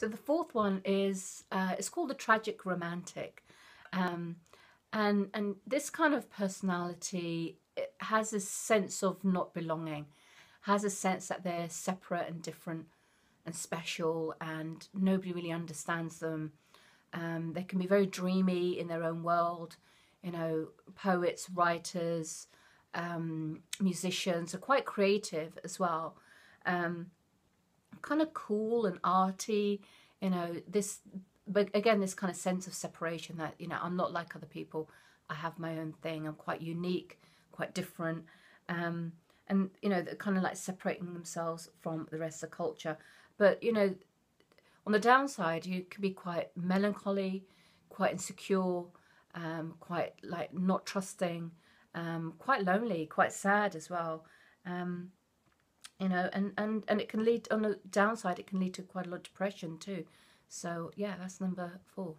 So the fourth one is uh, it's called the tragic romantic, um, and and this kind of personality has a sense of not belonging, has a sense that they're separate and different and special, and nobody really understands them. Um, they can be very dreamy in their own world. You know, poets, writers, um, musicians are quite creative as well. Um, kind of cool and arty, you know, this, but again, this kind of sense of separation that, you know, I'm not like other people. I have my own thing. I'm quite unique, quite different. Um, and, you know, they're kind of like separating themselves from the rest of the culture. But, you know, on the downside, you can be quite melancholy, quite insecure, um, quite like not trusting, um, quite lonely, quite sad as well. Um, you know, and, and, and it can lead, on the downside, it can lead to quite a lot of depression too. So, yeah, that's number four.